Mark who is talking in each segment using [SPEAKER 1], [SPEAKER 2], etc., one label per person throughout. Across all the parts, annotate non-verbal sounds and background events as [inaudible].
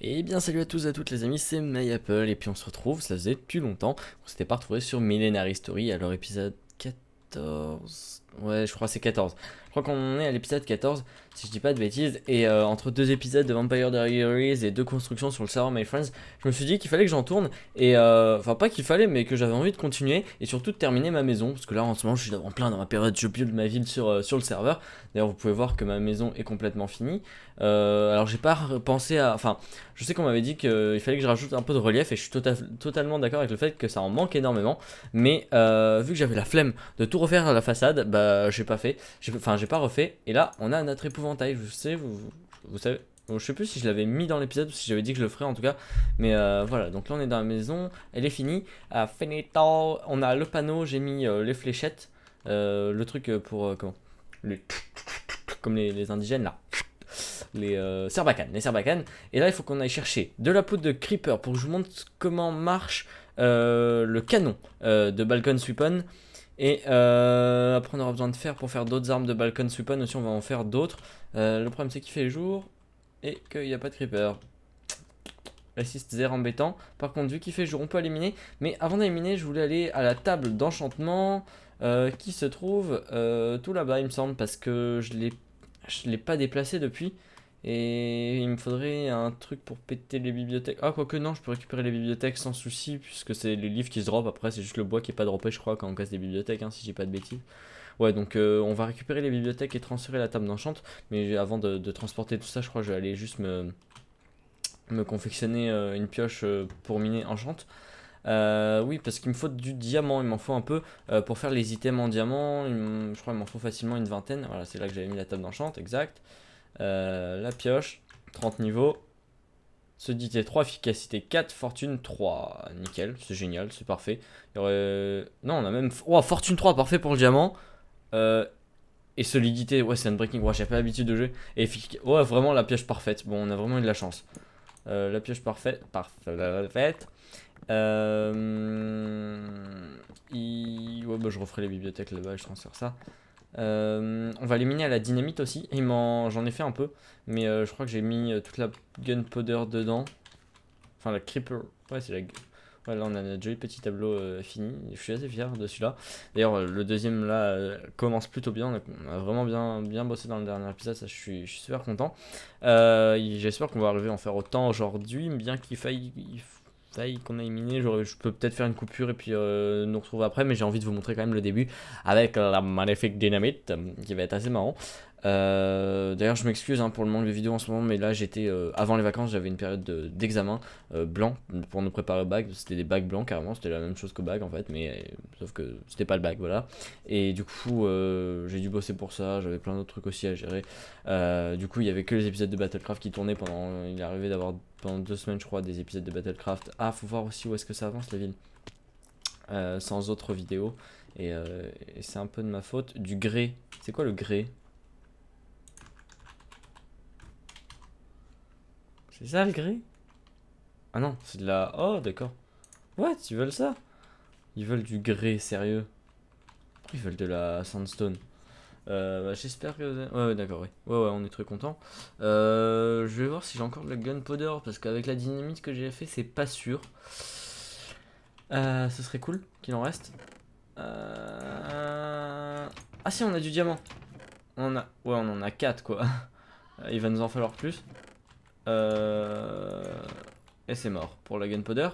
[SPEAKER 1] Et bien salut à tous et à toutes les amis, c'est MyApple et puis on se retrouve, ça faisait depuis longtemps, on s'était pas retrouvé sur Millenary Story, alors épisode 14... Ouais, je crois c'est 14. Crois qu'on est à l'épisode 14, si je dis pas de bêtises. Et euh, entre deux épisodes de Vampire Diaries et deux constructions sur le serveur My Friends, je me suis dit qu'il fallait que j'en tourne. Et euh, enfin, pas qu'il fallait, mais que j'avais envie de continuer et surtout de terminer ma maison. Parce que là, en ce moment, je suis en plein dans ma période, je build ma ville sur, euh, sur le serveur. D'ailleurs, vous pouvez voir que ma maison est complètement finie. alors, j'ai pas pensé à. Enfin, je sais qu'on m'avait dit qu'il fallait que je rajoute un peu de relief et je suis tota-, totalement d'accord avec le fait que ça en manque énormément. Mais vu que j'avais la flemme de tout refaire à la façade, bah, j'ai pas fait. Enfin, j'ai pas refait. Et là, on a notre épouvantail. Je sais, vous, vous savez. je sais plus si je l'avais mis dans l'épisode ou si j'avais dit que je le ferais en tout cas. Mais euh, voilà, donc là on est dans la maison, elle est finie. À on a le panneau, j'ai mis euh, les fléchettes, euh, le truc pour comment? Les, Comme les, indigènes là. Les serbacanes, les serbacanes. Et là il faut qu'on aille chercher de la poudre de creeper pour que je vous montre comment marche le canon de Balcon Weapon. Et euh, après, on aura besoin de fer pour faire d'autres armes de Balcon Weapon. Aussi, on va en faire d'autres. Euh, le problème, c'est qu'il fait jour et qu'il n'y a pas de creeper. L'assist zéro embêtant. Par contre, vu qu'il fait jour, on peut éliminer. Mais avant d'éliminer, je voulais aller à la table d'enchantement euh, qui se trouve tout là-bas, il me semble, parce que je ne l'ai pas déplacé depuis. Et il me faudrait un truc pour péter les bibliothèques. Ah, quoique non, je peux récupérer les bibliothèques sans souci, puisque c'est les livres qui se drop. Après, c'est juste le bois qui est pas droppé, je crois, quand on casse des bibliothèques, hein, si j'ai pas de bêtises. Ouais, donc euh, on va récupérer les bibliothèques et transférer la table d'enchant. Mais avant de, transporter tout ça, je crois que je vais aller juste me, me confectionner euh, une pioche euh, pour miner enchant. oui, parce qu'il me faut du diamant, il m'en faut un peu pour faire les items en diamant. je crois qu'il m'en faut facilement une vingtaine. Voilà, c'est là que j'avais mis la table d'enchant, exact. Euh, la pioche, 30 niveaux. Solidité 3, efficacité 4, fortune 3. Nickel, c'est génial, c'est parfait. Aurait... Non, on a même... Oh, fortune 3, parfait pour le diamant. Euh, et solidité, ouais, c'est un breaking. Ouais, j'ai pas l'habitude de jouer. Et ouais, vraiment la pioche parfaite. Bon, on a vraiment eu de la chance. Euh, la pioche parfaite. Parfaite. Euh... Ouais, bah, je referai les bibliothèques là-bas, je transfère ça. Euh, on va les miner à la dynamite aussi. J'en ai fait un peu. Mais euh, je crois que j'ai mis euh, toute la gunpowder dedans. Enfin, la creeper. Ouais, c'est la. Ouais, là on a notre joli petit tableau fini. Je suis assez fier de celui-là. D'ailleurs, le deuxième là commence plutôt bien. On a vraiment bien, bien bossé dans le dernier épisode. Ça, je suis, super content. J'espère qu'on va arriver à en faire autant aujourd'hui. Bien qu'il faille qu'on a éliminé. Je peux peut-être faire une coupure et puis euh, nous retrouver après, mais j'ai envie de vous montrer quand même le début avec la magnifique dynamite qui va être assez marrant. Euh, d'ailleurs, je m'excuse hein, pour le manque de vidéos en ce moment, mais là j'étais euh, avant les vacances, j'avais une période d'examen blanc pour nous préparer au bac. C'était des bacs blancs carrément, c'était la même chose qu'au bac en fait, mais sauf que c'était pas le bac, voilà. Et du coup, j'ai dû bosser pour ça, j'avais plein d'autres trucs aussi à gérer. du coup, il y avait que les épisodes de Battlecraft qui tournaient pendant. Il est arrivé d'avoir pendant deux semaines, je crois, des épisodes de Battlecraft. Ah, faut voir aussi où est-ce que ça avance la ville. Euh, sans autres vidéos. Euh, et, c'est un peu de ma faute. Du grès. C'est quoi le grès? C'est ça le grès Ah non, c'est de la... Oh, d'accord. What Ils veulent ça Ils veulent du grès, sérieux. Ils veulent de la sandstone. Euh, bah, j'espère que Ouais, ouais d'accord, oui. Ouais, ouais, on est très content. Euh, je vais voir si j'ai encore de la gunpowder, parce qu'avec la dynamite que j'ai fait, c'est pas sûr. Euh, ce serait cool qu'il en reste. Ah si, on a du diamant. On a... Ouais, on en a 4, quoi. [laughs] Il va nous en falloir plus. Et c'est mort pour la gunpowder.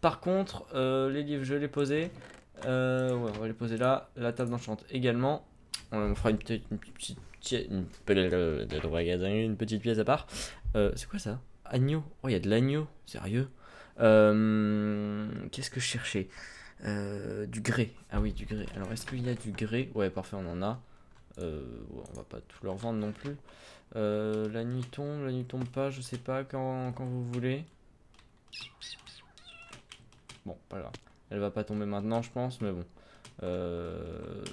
[SPEAKER 1] Par contre, les livres, je les posés. Euh, ouais, on va les poser là. La table d'enchante également. On fera une petite, une petite, une, petite pièce à part. Euh, c'est quoi ça? Agneau? Oh, il y a de l'agneau. Sérieux? Euh, Qu'est-ce que je cherchais? Euh, Du grès. Ah oui, du grès. Alors, est-ce qu'il y a du grès? Ouais, parfait, on en a. Euh, on va pas tout leur vendre non plus. La nuit tombe, la nuit tombe pas, je sais pas quand, quand vous voulez. Bon, pas grave. Elle va pas tomber maintenant, je pense, mais bon. Euh,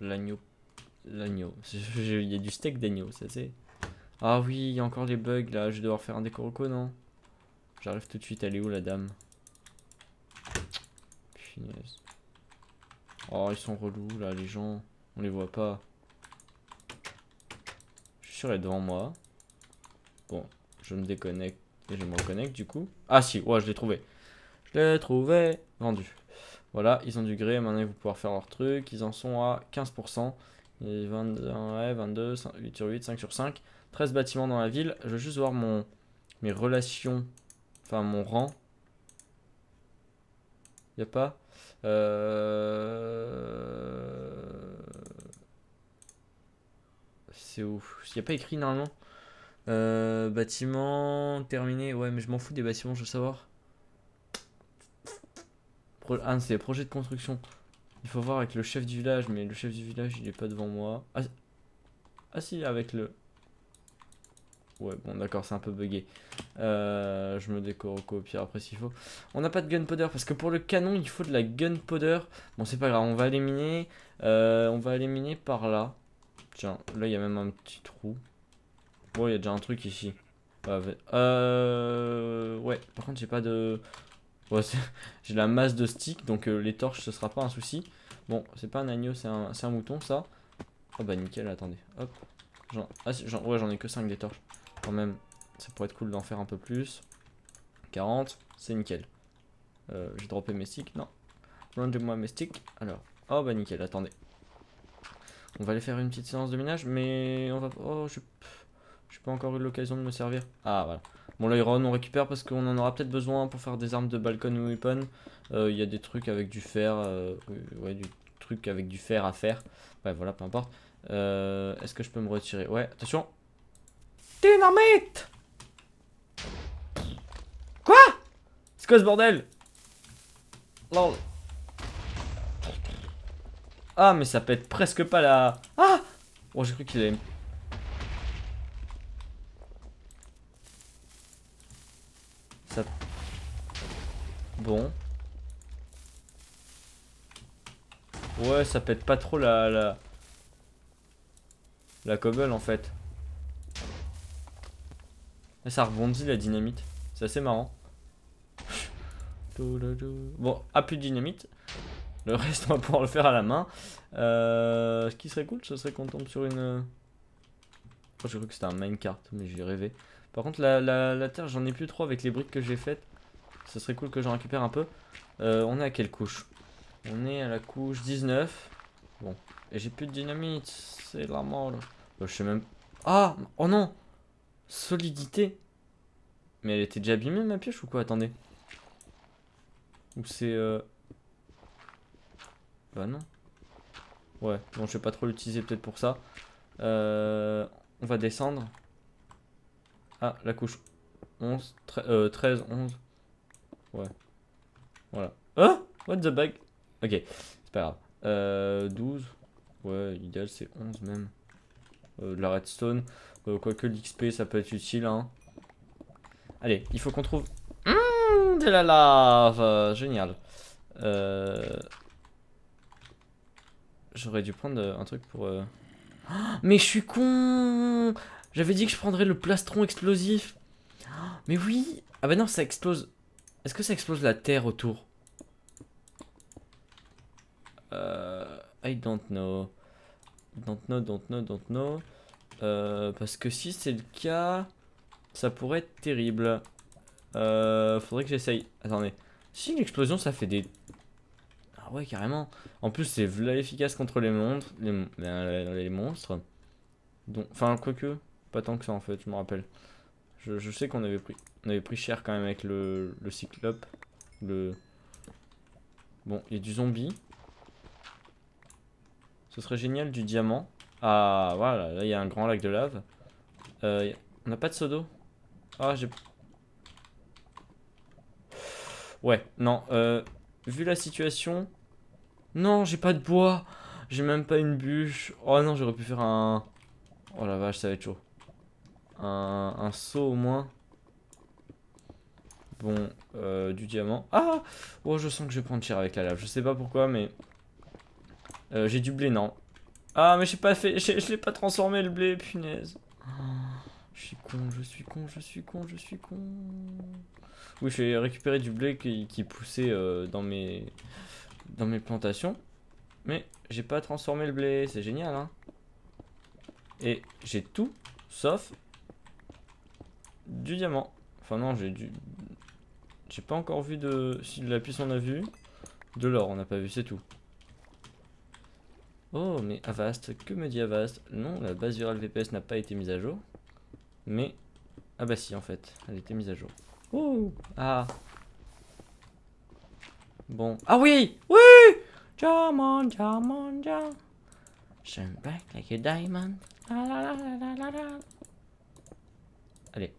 [SPEAKER 1] l'agneau. L'agneau. [laughs] Il y a du steak d'agneau, ça c'est. Ah oui, il y a encore des bugs là. Je vais devoir faire un décoroco, non J'arrive tout de suite. Elle est où la dame? Oh, ils sont relous là, les gens. On les voit pas. Elle est devant moi. Bon, je me déconnecte et je me reconnecte du coup. Ah si, ouais, je l'ai trouvé. Je l'ai trouvé. Vendu. Voilà, ils ont du gré. Maintenant, ils vont pouvoir faire leur truc. Ils en sont à 15%. Et 22, ouais, 22, 8 sur 8, 5 sur 5. 13 bâtiments dans la ville. Je veux juste voir mon, mes relations. Enfin, mon rang. Y a pas euh... C'est où Il a pas écrit normalement euh, Bâtiment terminé. Ouais, mais je m'en fous des bâtiments, je veux savoir. Ah, c'est les projets de construction. Il faut voir avec le chef du village, mais le chef du village, il est pas devant moi. Ah, ah si, avec le... Ouais, bon, d'accord, c'est un peu bugué. Euh, je me décore au pire après s'il faut. On n'a pas de gunpowder parce que pour le canon, il faut de la gunpowder. Bon, c'est pas grave, on va éliminer. Euh, on va éliminer par là. Tiens, là, il y a même un petit trou. Bon, il y a déjà un truc ici. Euh... Ouais, par contre, j'ai pas de... [laughs] J'ai la masse de sticks, donc euh, les torches, ce sera pas un souci. Bon, c'est pas un agneau, c'est un, un, mouton, ça. Oh bah nickel, attendez. Hop. Ah, ouais, j'en ai que 5 des torches. Quand même, ça pourrait être cool d'en faire un peu plus. 40, c'est nickel. Euh, j'ai droppé mes sticks, non. Rendez-moi mes sticks. Alors, oh bah nickel, attendez. On va aller faire une petite séance de minage, mais on va... Oh, je... J'ai pas encore eu l'occasion de me servir. Ah, voilà. Bon, l'iron, on récupère parce qu'on en aura peut-être besoin pour faire des armes de balcon ou weapon. Euh, il y a des trucs avec du fer, euh, ouais, du truc avec du fer à faire. Ouais, voilà, peu importe. Euh, Est-ce que je peux me retirer? Ouais, attention. Dynamite Quoi? C'est quoi ce bordel? Lol. Ah, mais ça pète presque pas la... Ah Oh, j'ai cru qu'il allait... Ça... Bon. Ouais, ça pète pas trop la... La, la cobble, en fait. Et ça rebondit, la dynamite. C'est assez marrant. [laughs] Bon, à plus de dynamite. Le reste, on va pouvoir le faire à la main. Euh, ce qui serait cool, ce serait qu'on tombe sur une... Oh, j'ai cru que c'était un minecart, mais j'ai rêvé. Par contre, la, la, terre, j'en ai plus trop avec les briques que j'ai faites. Ce serait cool que j'en récupère un peu. Euh, on est à quelle couche? On est à la couche 19. Bon. Et j'ai plus de dynamite. C'est la mort. Bah, je sais même... Ah Oh non Solidité Mais elle était déjà abîmée ma pioche ou quoi? Attendez. Ou c'est... Euh... Bah. Ouais, bon je vais pas trop l'utiliser peut-être pour ça. Euh, on va descendre. Ah, la couche 11, 13, 11. Ouais. Voilà. Ah What the bug Ok, c'est pas grave. Euh, 12. Ouais, idéal c'est 11 même. Euh, la redstone. Euh, quoique l'XP ça peut être utile. Hein. Allez, il faut qu'on trouve... Mmh, de la lave Génial. Euh... J'aurais dû prendre euh, un truc pour... Euh, [gasps] mais je suis con J'avais dit que je prendrais le plastron explosif. [gasps] Mais oui Ah bah non, ça explose... Est-ce que ça explose la terre autour? Euh, I don't know. Don't know, don't know, don't know. parce que si c'est le cas, ça pourrait être terrible. faudrait que j'essaye. Attendez. Si l'explosion ça fait des ah ouais, carrément. En plus, c'est efficace contre les monstres. Les, les monstres. Donc, enfin, quoique, pas tant que ça en fait, je me rappelle. Je, sais qu'on avait pris on avait pris cher quand même avec le, cyclope. Le... Bon, il y a du zombie. Ce serait génial du diamant. Ah, voilà, là il y a un grand lac de lave. Euh, on n'a pas de seau Ah, j'ai... Ouais, non, euh, vu la situation, non, j'ai pas de bois. J'ai même pas une bûche. Oh non, j'aurais pu faire un... Oh la vache, ça va être chaud. Un, un seau au moins. Bon, euh, du diamant. Ah Oh, je sens que je vais prendre cher avec la lave. Je sais pas pourquoi, mais... Euh, j'ai du blé, non. Ah, mais j'ai pas fait... Je l'ai pas transformé, le blé, punaise. je suis con, je suis con, je suis con, je suis con. Oui, je vais récupérer du blé qui, qui poussait euh, dans mes dans mes plantations. Mais j'ai pas transformé le blé, c'est génial, hein. Et j'ai tout, sauf du diamant. Enfin non, j'ai du... J'ai pas encore vu de... Si de la puce on a vu. De l'or on n'a pas vu, c'est tout. Oh, mais Avast, que me dit Avast? Non, la base virale VPS n'a pas été mise à jour. Mais... Ah bah si, en fait, elle était mise à jour. Oh Ah Bon. Ah oui Oui Diamond, diamond, diamond. Shine bright like a diamond. La, la, la, la, la. Allez.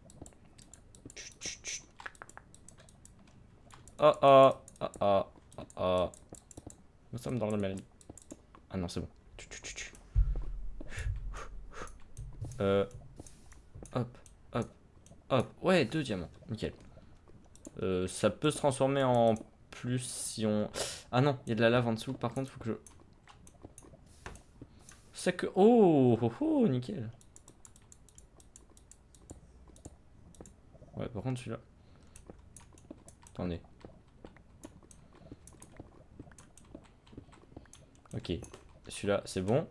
[SPEAKER 1] Oh oh, oh oh, oh oh. Nous sommes dans le même. Ah non, c'est bon. Euh. Hop, hop, hop. Ouais, deux diamants. Nickel. Euh, ça peut se transformer en plus si on... Ah non, il y a de la lave en dessous. Par contre, faut que je... C'est que... Oh, oh, oh, nickel. Ouais, par contre, celui-là... Attendez. Ok. Celui-là, c'est bon.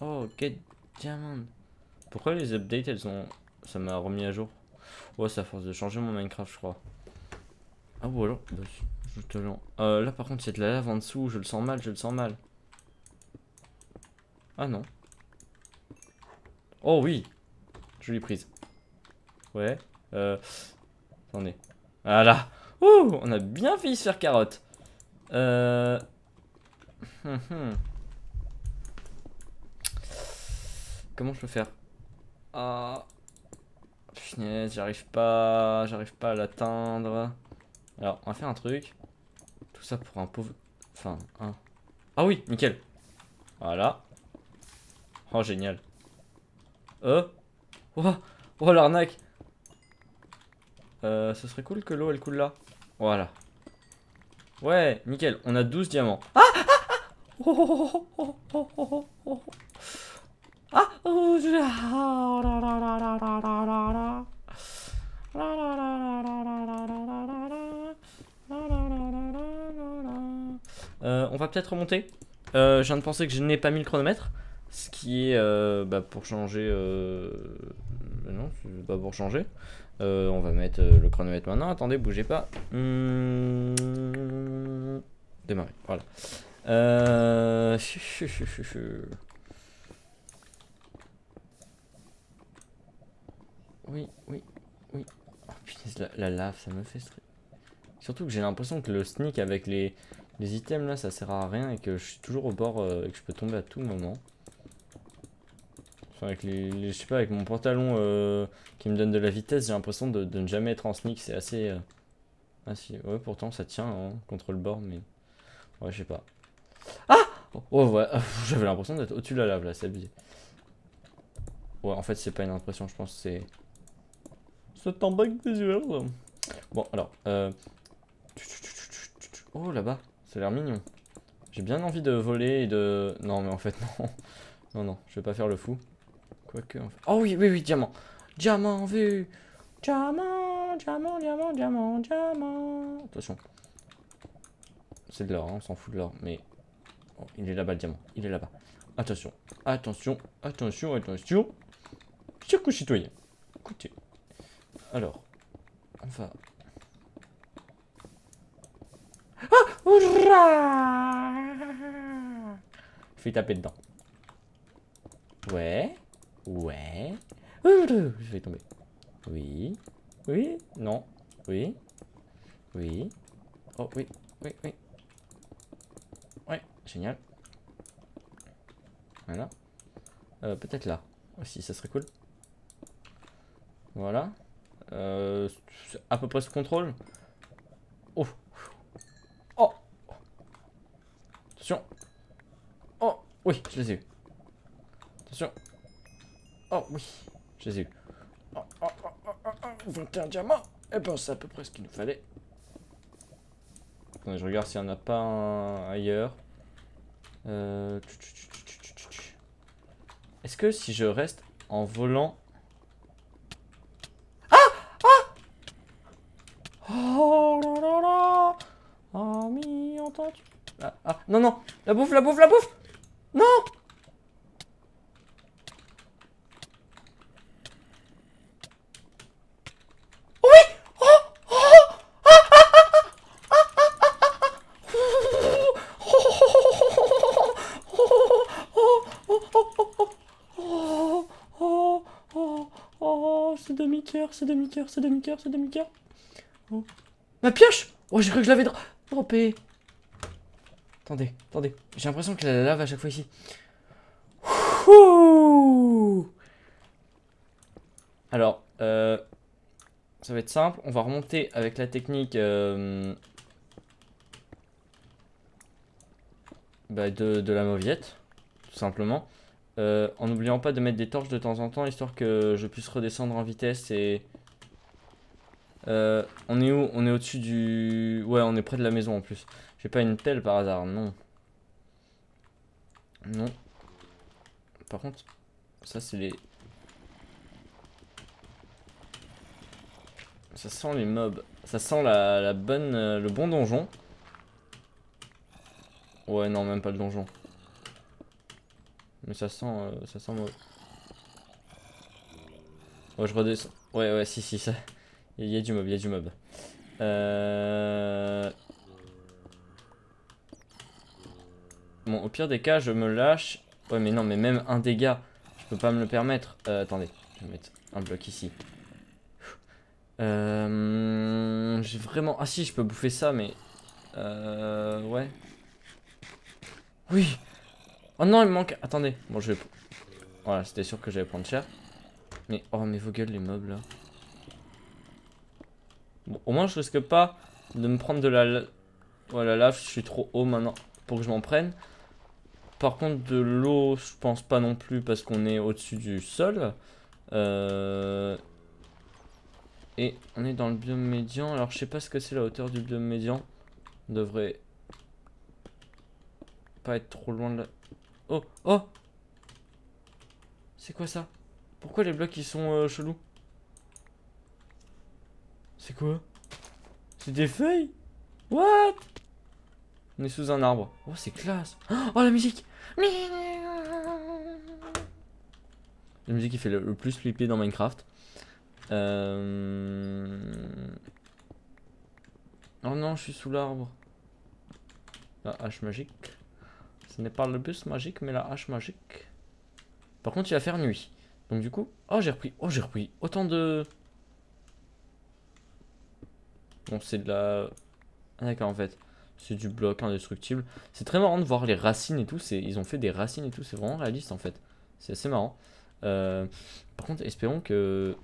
[SPEAKER 1] Oh, get diamond. Pourquoi les updates, elles ont... Ça m'a remis à jour? Ouais, c'est à force de changer mon Minecraft, je crois. Ah, ou alors... Je euh, là, par contre, il y a de la lave en dessous. Je le sens mal, je le sens mal. Ah non. Oh oui Jolie prise. Ouais. Euh... Attendez. Voilà. On a bien failli se faire carotte. Euh... Hum, hum. Comment je peux faire? Ah... j'arrive pas... J'arrive pas à l'atteindre. Alors, on va faire un truc. Ça pour un pauvre... Enfin, un... Ah oui, nickel. Voilà. Oh, génial. Euh Oh, oh l'arnaque euh, Ce serait cool que l'eau, elle coule là. Voilà. Ouais, nickel. On a 12 diamants. Ah, ah, ah oh, oh, oh, oh, oh, Ah oh, euh, on va peut-être remonter. Euh, je viens de penser que je n'ai pas mis le chronomètre. Ce qui est euh, bah, pour changer. Euh... Non, c'est pas pour changer. On va mettre le chronomètre maintenant. Attendez, bougez pas. Mmh... Démarrer, voilà. Oui, oui, oui. Oh putain, la, la, lave, ça me fait stress. Surtout que j'ai l'impression que le sneak avec les, les items là, ça sert à rien et que je suis toujours au bord et que je peux tomber à tout moment avec les, je sais pas, avec mon pantalon euh, qui me donne de la vitesse, j'ai l'impression de, ne jamais être en sneak. C'est assez. Euh, ah si, ouais, pourtant ça tient hein, contre le bord, mais. Ouais, je sais pas. Ah Oh, ouais, [laughs] j'avais l'impression d'être au-dessus de la lave là, c'est abusé. Ouais, en fait, c'est pas une impression, je pense c'est. C'est un bug visuel. Bon, alors. Euh... Oh, là-bas, ça a l'air mignon. J'ai bien envie de voler et de. Non, mais en fait, [laughs] non. Non, non, je vais pas faire le fou. Quoique, en fait... Oh oui, oui, oui, diamant. Diamant vu. Diamant, diamant, diamant, diamant, diamant. Attention. C'est de l'or, hein, on s'en fout de l'or. Mais oh, il est là-bas, le diamant. Il est là-bas. Attention, attention, attention, attention. Chers citoyen. Écoutez. Alors, on va... Ah Fais taper dedans. Ouais. Ouais. Je vais tomber. Oui. Oui. Non. Oui. Oui. Oh, oui. Oui, oui. Ouais, génial. Voilà. Euh, Peut-être là. Aussi, ça serait cool. Voilà. Euh, à peu près sous contrôle. Oh. Attention. Oh. Oui, je les ai eu. Attention. Oh oui, je les ai eu. Oh, oh, oh, oh, oh, 21 diamants. Eh ben c'est à peu près ce qu'il nous fallait. Je regarde s'il n'y en a pas un ailleurs. Euh... Est-ce que si je reste en volant... non, non. La bouffe, la bouffe, la bouffe. Non ce demi-cœur, ce demi-cœur, ce demi-cœur, ce demi-cœur. Ma pioche Oh, j'ai cru que je l'avais dro droppé. Attendez, attendez. J'ai l'impression qu'il a la lave à chaque fois ici. Alors, euh, ça va être simple. On va remonter avec la technique euh, bah, de, la mauviette, tout simplement. Euh, en n'oubliant pas de mettre des torches de temps en temps, histoire que je puisse redescendre en vitesse et... on est où? On est au-dessus du... Ouais, on est près de la maison en plus. J'ai pas une pelle par hasard, non. Non. Par contre, ça c'est les... Ça sent les mobs. Ça sent la, bonne, euh, le bon donjon. Ouais, non, même pas le donjon. Mais ça sent, euh, ça sent mauvais. Ouais, je redescends. Ouais, ouais, si, si, ça. Il y a du mob, il y a du mob. Euh... Bon, au pire des cas, je me lâche Ouais, mais non, mais même un dégât, je peux pas me le permettre. Euh, attendez, je vais mettre un bloc ici. Euh, J'ai vraiment... Ah si, je peux bouffer ça, mais... Euh, ouais. Oui Oh non, il me manque... Attendez, bon, je vais... Voilà, c'était sûr que j'allais prendre cher. Mais, oh, mais vos gueules, les mobs, là. Bon, au moins, je risque pas de me prendre de la... Voilà, là, je suis trop haut maintenant pour que je m'en prenne. Par contre, de l'eau, je pense pas non plus parce qu'on est au-dessus du sol. Euh, et on est dans le biome médian. Alors, je sais pas ce que c'est la hauteur du biome médian. On devrait pas être trop loin de la... Oh Oh C'est quoi ça? Pourquoi les blocs ils sont euh, chelous? C'est quoi? C'est des feuilles? What? On est sous un arbre. Oh, c'est classe. Oh, la musique la musique qui fait le, plus flipper dans Minecraft. Euh... Oh non, je suis sous l'arbre. La hache magique. Ce n'est pas le bus magique, mais la hache magique. Par contre, il va faire nuit. Donc du coup... Oh, j'ai repris... Oh, j'ai repris autant de... Bon, c'est de la... Ah, d'accord, en fait. C'est du bloc indestructible. C'est très marrant de voir les racines et tout. Ils ont fait des racines et tout. C'est vraiment réaliste en fait. C'est assez marrant. Euh, par contre, espérons que...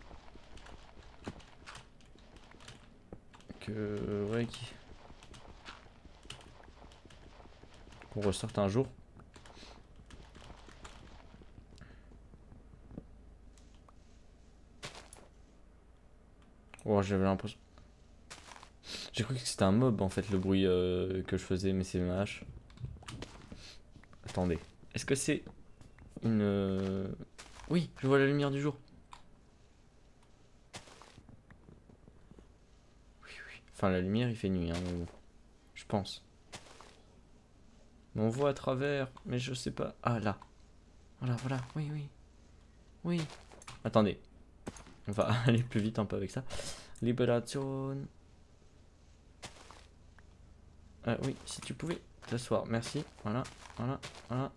[SPEAKER 1] Que... Ouais. Qu'on ressorte un jour. Oh, j'avais l'impression... J'ai cru que c'était un mob en fait le bruit euh, que je faisais, mais c'est ma hache. Attendez. Est-ce que c'est une... Euh, oui, je vois la lumière du jour. Oui, oui. Enfin, la lumière, il fait nuit, hein, je pense. on voit à travers, mais je sais pas. Ah, là. Voilà, voilà. Oui, oui. Oui. Attendez. On va [laughs] aller plus vite un peu avec ça. Libération. Euh, oui, si tu pouvais t'asseoir, merci. Voilà, voilà, voilà.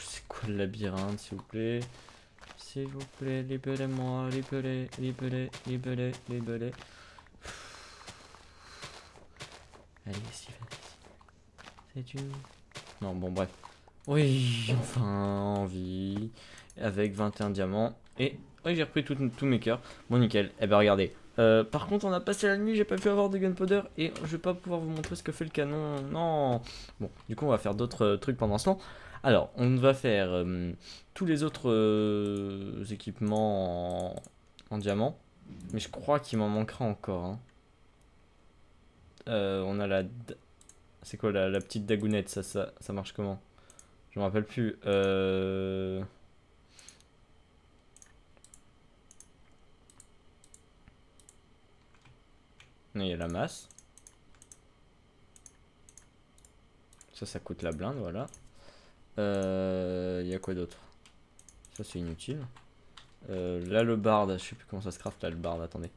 [SPEAKER 1] C'est quoi le labyrinthe, s'il vous plaît? S'il vous plaît, libérez-moi, libérez, libérez, libérez, libérez. Allez, Steven. C'est tu Non, bon, bref. Oui, enfin, envie. Avec 21 diamants. Et, oui, j'ai repris tous mes cœurs. Bon, nickel. Eh ben, regardez. Euh, par contre, on a passé la nuit, j'ai pas pu avoir de gunpowder et je vais pas pouvoir vous montrer ce que fait le canon. Non. Bon, du coup, on va faire d'autres euh, trucs pendant ce temps. Alors, on va faire euh, tous les autres équipements en, diamant. Mais je crois qu'il m'en manquera encore. Hein. on a la... C'est quoi la, petite dagounette ça, ça, ça marche comment? Je me rappelle plus. Euh... Il y a la masse. Ça, ça coûte la blinde, voilà. Euh, il y a quoi d'autre? Ça, c'est inutile. Euh, là, le bard, je sais plus comment ça se craft, là, le bard, attendez.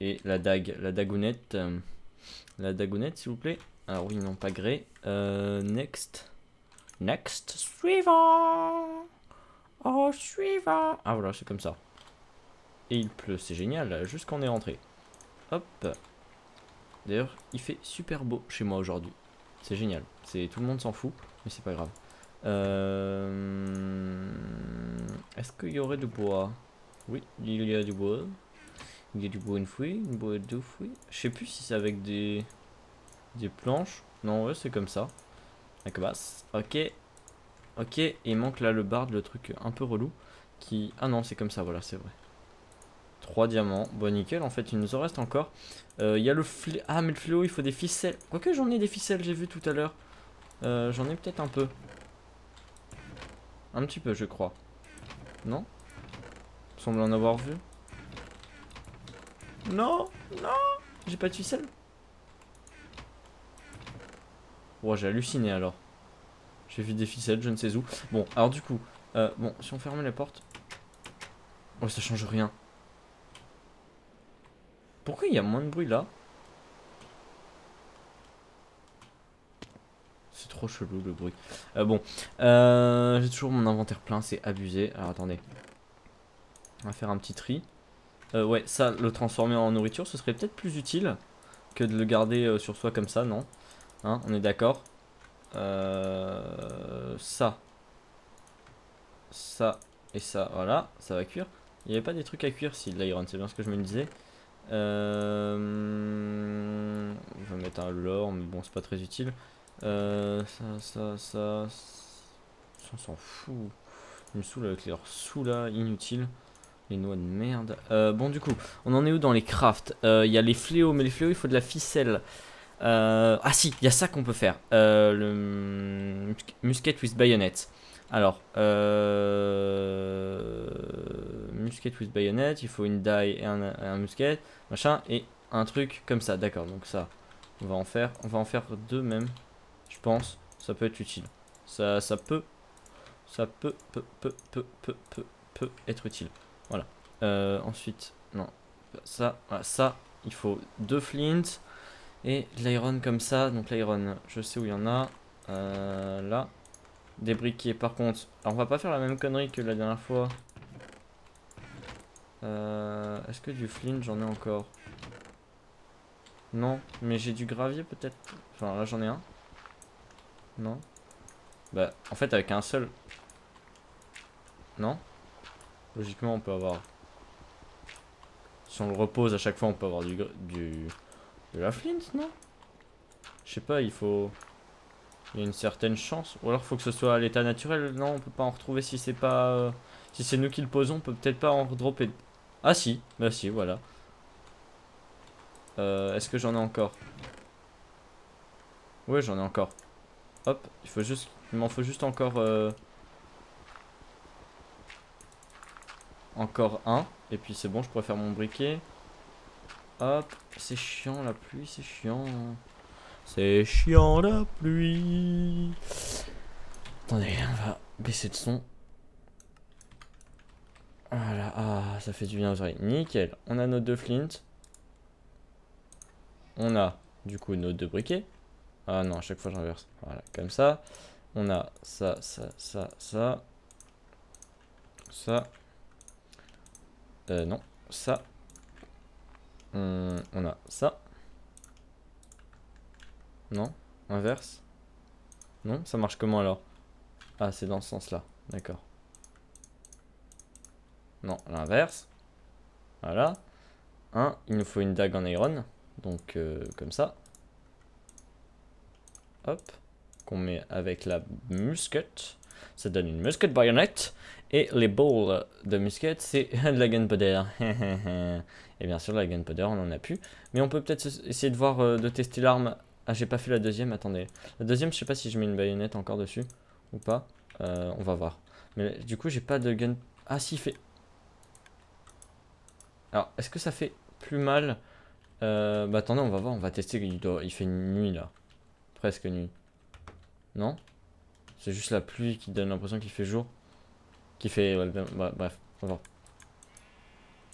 [SPEAKER 1] Et la dague, la dagounette. Euh, la dagounette, s'il vous plaît. Alors oui, non, pas gré. next. Next. Suivant. Oh, suivant. Ah, voilà, c'est comme ça. et il pleut. C'est génial, jusqu'on est rentré. Hop. D'ailleurs, il fait super beau chez moi aujourd'hui. C'est génial. Tout le monde s'en fout, mais c'est pas grave. Euh... Est-ce qu'il y aurait du bois? Oui, il y a du bois. Il y a du bois une fouille, une bois deux fouilles. Je sais plus si c'est avec des des planches. Non, ouais, c'est comme ça. La cabasse. Ok. Ok, et il manque là le bard, le truc un peu relou. Qui... Ah non, c'est comme ça, voilà, c'est vrai. 3 diamants. Bon, nickel, en fait, il nous en reste encore. Euh, il y a le fléau. Ah, mais le fléau, il faut des ficelles. Quoique j'en ai des ficelles, j'ai vu tout à l'heure. Euh, j'en ai peut-être un peu. Un petit peu, je crois. Non? Semble en avoir vu. Non Non J'ai pas de ficelle? Ouais, j'ai halluciné alors. J'ai vu des ficelles, je ne sais où. Bon, alors du coup, euh, bon, si on ferme les portes. Oh, ça change rien. Pourquoi il y a moins de bruit là? C'est trop chelou le bruit. Euh, bon, euh, j'ai toujours mon inventaire plein, c'est abusé. Alors attendez. On va faire un petit tri. Euh, ouais, ça, le transformer en nourriture, ce serait peut-être plus utile que de le garder euh, sur soi comme ça, non? Hein, on est d'accord? Ça. Ça et ça, voilà, ça va cuire. Il n'y avait pas des trucs à cuire si de l'iron, c'est bien ce que je me disais. Euh, on va mettre un lore, mais bon, c'est pas très utile. Euh, ça, ça, ça. On s'en fout. Il me saoule avec les sous là, inutile. Les noix de merde. Euh, bon, du coup, on en est où dans les crafts? Il y a les fléaux, mais les fléaux, il faut de la ficelle. Euh, ah si, il y a ça qu'on peut faire. Euh, le musket with bayonet. Alors, euh, musket with bayonet, il faut une die et un, musket, machin, et un truc comme ça. D'accord, donc ça, on va en faire, on va en faire deux même, je pense. Ça peut être utile. Ça, ça peut, ça peut, peut, peut, peut, peut, peut, peut être utile. Voilà. Euh, ensuite, non, ça, voilà, ça, il faut deux flints. Et l'iron comme ça, donc l'iron, je sais où il y en a. Euh, là. Des briquets par contre. Alors on va pas faire la même connerie que la dernière fois. Euh, Est-ce que du flint j'en ai encore? Non, mais j'ai du gravier peut-être? Enfin là j'en ai un. Non? Bah en fait avec un seul. Non? Logiquement on peut avoir. Si on le repose à chaque fois on peut avoir du, du de la flint, non? Je sais pas, il faut... Il y a une certaine chance. Ou alors faut que ce soit à l'état naturel. Non, on peut pas en retrouver si c'est pas... Euh, si c'est nous qui le posons, on peut peut-être pas en redropper. Ah si, bah si, voilà. Euh, Est-ce que j'en ai encore? Ouais, j'en ai encore. Hop, il faut juste... Il m'en faut juste encore... Euh... Encore un. Et puis c'est bon, je pourrais faire mon briquet. Hop, c'est chiant la pluie, c'est chiant. C'est chiant la pluie. Attendez, on va baisser le son. Voilà, ah, ça fait du bien aux oreilles. Nickel, on a nos deux flints. On a du coup nos deux briquets. Ah non, à chaque fois j'inverse. Voilà, comme ça. On a ça, ça, ça, ça. Ça. Euh, non, ça. On, a ça. Non Inverse Non Ça marche comment alors? Ah, c'est dans ce sens-là. D'accord. Non, l'inverse. Voilà. Un, il nous faut une dague en iron. Donc, euh, comme ça. Hop. Qu'on met avec la musket. Ça donne une musket bayonet. Et les balls de musket, c'est [laughs] de la gunpowder. [laughs] Et bien sûr, la gunpowder, on en a plus. Mais on peut peut-être essayer de voir, euh, de tester l'arme. Ah, j'ai pas fait la deuxième, attendez. La deuxième, je sais pas si je mets une baïonnette encore dessus ou pas. Euh, on va voir. Mais du coup, j'ai pas de gun... Ah, si, fait... Alors, est-ce que ça fait plus mal euh, Bah attendez, on va voir, on va tester. Il, doit... il fait nuit, là. Presque nuit. Non? C'est juste la pluie qui donne l'impression qu'il fait jour. Qui fait... bref, on va voir.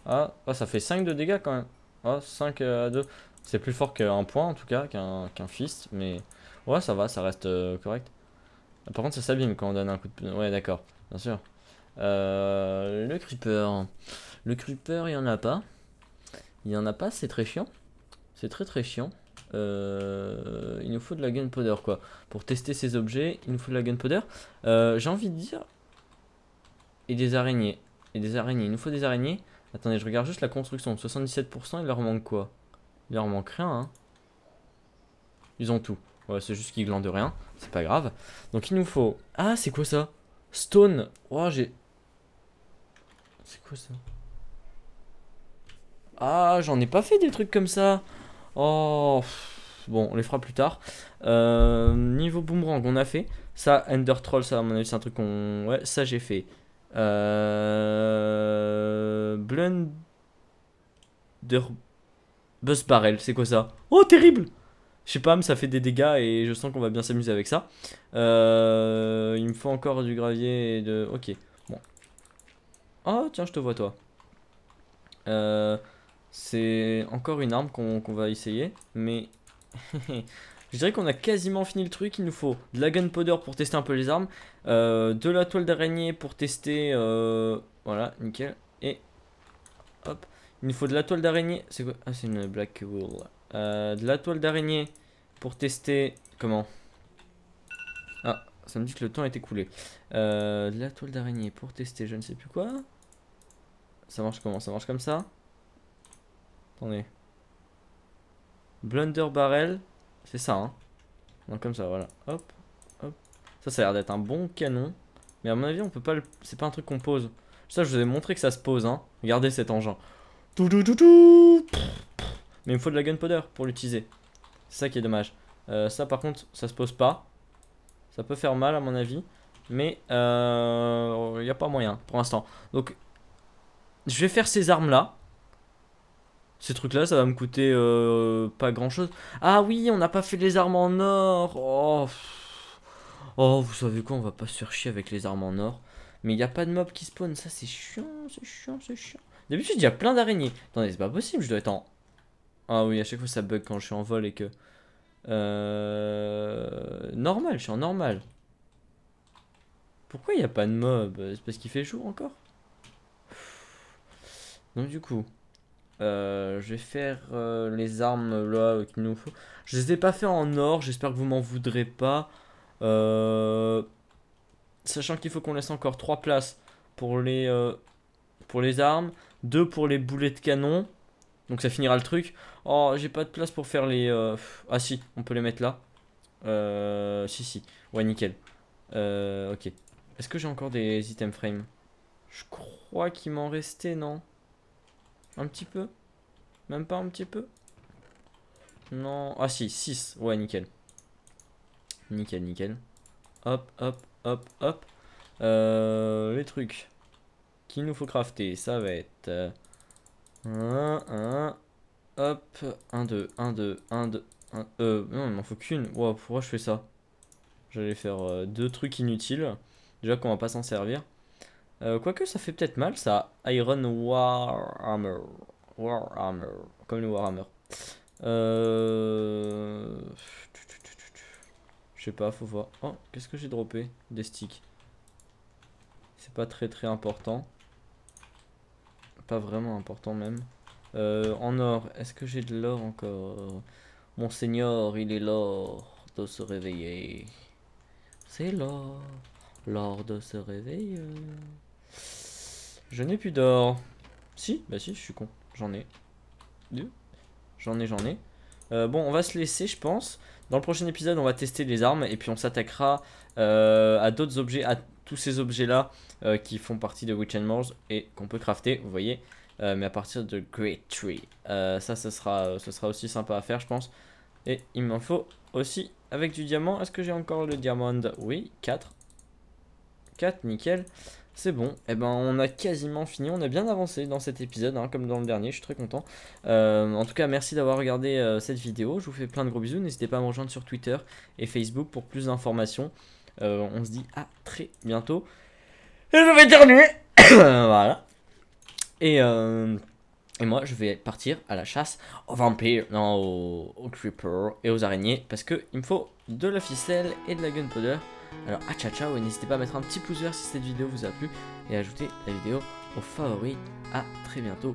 [SPEAKER 1] Ah, ah, ça fait 5 de dégâts quand même. Ah, 5 euh, à 2. C'est plus fort qu'un point en tout cas, qu'un fist. Mais ouais, ça va, ça reste euh, correct. Par contre, ça s'abîme quand on donne un coup de... Ouais, d'accord, bien sûr. Euh, le creeper. Le creeper, il n'y en a pas. Il n'y en a pas, c'est très chiant. C'est très très chiant. Euh, il nous faut de la gunpowder quoi. Pour tester ces objets, il nous faut de la gunpowder. Euh, J'ai envie de dire. Et des araignées. Et des araignées. Il nous faut des araignées. Attendez, je regarde juste la construction. 77%, il leur manque quoi? Il leur manque rien. Hein. Ils ont tout. Ouais, c'est juste qu'ils glandent rien. C'est pas grave. Donc il nous faut. Ah, c'est quoi ça? Stone. Oh, j'ai. C'est quoi ça? Ah, j'en ai pas fait des trucs comme ça. Oh. Bon, on les fera plus tard. Euh, niveau boomerang, on a fait. Ça, Ender Troll, ça, à mon avis, c'est un truc qu'on. Ouais, ça, j'ai fait. Euh... Blunder. Buzz Barrel, c'est quoi ça? Oh, terrible Je sais pas, mais ça fait des dégâts et je sens qu'on va bien s'amuser avec ça. Euh... Il me faut encore du gravier et de. Ok, bon. Oh, tiens, je te vois, toi. Euh. C'est encore une arme qu'on va essayer. Mais [laughs] je dirais qu'on a quasiment fini le truc. Il nous faut de la gunpowder pour tester un peu les armes. Euh, de la toile d'araignée pour tester... Euh, voilà, nickel. Et hop. Il nous faut de la toile d'araignée. C'est quoi? Ah, c'est une black wool. Euh, de la toile d'araignée pour tester... Comment? Ah, ça me dit que le temps est écoulé. de la toile d'araignée pour tester je ne sais plus quoi. Ça marche comment? Ça marche comme ça Attendez. Blunder barrel. C'est ça, hein. Comme ça, voilà. Hop, hop. Ça, ça a l'air d'être un bon canon. Mais à mon avis, on peut pas le... C'est pas un truc qu'on pose. Ça, je vous ai montré que ça se pose, hein. Regardez cet engin. Tout, tout, tout, tout. Mais il me faut de la gunpowder pour l'utiliser. C'est ça qui est dommage. Euh, ça, par contre, ça se pose pas. Ça peut faire mal, à mon avis. Mais il euh, n'y a pas moyen pour l'instant. Donc, je vais faire ces armes-là. Ces trucs là ça va me coûter euh, pas grand chose. Ah oui, on n'a pas fait les armes en or. Oh. oh, vous savez quoi, on va pas se avec les armes en or. Mais il n'y a pas de mob qui spawn, ça c'est chiant, c'est chiant, c'est chiant. D'habitude, il y a plein d'araignées. Attendez, c'est pas possible, je dois être en... Ah oui, à chaque fois ça bug quand je suis en vol et que... Euh... Normal, je suis en normal. Pourquoi il n'y a pas de mob? C'est parce qu'il fait jour encore? Donc du coup... Euh, je vais faire euh, les armes là qu'il nous faut. Je les ai pas fait en or, j'espère que vous m'en voudrez pas. Euh, sachant qu'il faut qu'on laisse encore 3 places pour les, pour les armes, 2 pour les boulets de canon. Donc ça finira le truc. Oh, j'ai pas de place pour faire les... Ah si, on peut les mettre là. si, si. Ouais, nickel. ok. Est-ce que j'ai encore des items frame? Je crois qu'il m'en restait, non? Un petit peu Même pas un petit peu Non. Ah si, 6. Ouais, nickel. Nickel, nickel. Hop, hop, hop, hop. Euh, les trucs qu'il nous faut crafter, ça va être... 1, 1, hop, 1, 2, 1, 2, 1, 2, 1, euh, non, il m'en faut qu'une. Wow, pourquoi je fais ça? J'allais faire euh, deux trucs inutiles. Déjà qu'on va pas s'en servir. Euh, quoique ça fait peut-être mal ça. Iron Warhammer. Warhammer. Comme le Warhammer. Euh... Je sais pas, faut voir. Oh, qu'est-ce que j'ai droppé Des sticks? C'est pas très très important. Pas vraiment important même. Euh, en or, est-ce que j'ai de l'or encore? Mon seigneur, il est l'or de se réveiller. C'est l'or. L'or de se réveiller. Je n'ai plus d'or. Si Bah si, je suis con. J'en ai. Deux. J'en ai, j'en ai. Euh, bon, on va se laisser, je pense. Dans le prochain épisode, on va tester les armes et puis on s'attaquera euh, à d'autres objets, à tous ces objets-là euh, qui font partie de Witch and Morse et qu'on peut crafter, vous voyez. mais à partir de Great Tree. ça, ce sera, ce sera aussi sympa à faire, je pense. Et il m'en faut aussi avec du diamant. Est-ce que j'ai encore le diamant? Oui, 4. 4, nickel. C'est bon, eh ben on a quasiment fini, on a bien avancé dans cet épisode, hein, comme dans le dernier, je suis très content. Euh, en tout cas, merci d'avoir regardé euh, cette vidéo, je vous fais plein de gros bisous, n'hésitez pas à me rejoindre sur Twitter et Facebook pour plus d'informations. Euh, on se dit à très bientôt. Et je vais éternuer [coughs] Voilà. Et, et moi, je vais partir à la chasse aux vampires, non, aux, aux creepers et aux araignées, parce qu'il me faut de la ficelle et de la gunpowder. Alors à ciao ciao et n'hésitez pas à mettre un petit pouce vert si cette vidéo vous a plu et à ajouter la vidéo aux favoris. À très bientôt.